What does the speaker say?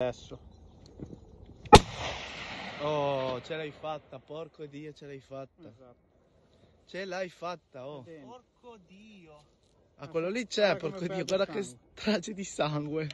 Adesso. Oh, ce l'hai fatta, porco dio, ce l'hai fatta. Esatto. Ce l'hai fatta, oh. Porco dio. Ah, quello lì c'è, porco dio, guarda che strage di sangue.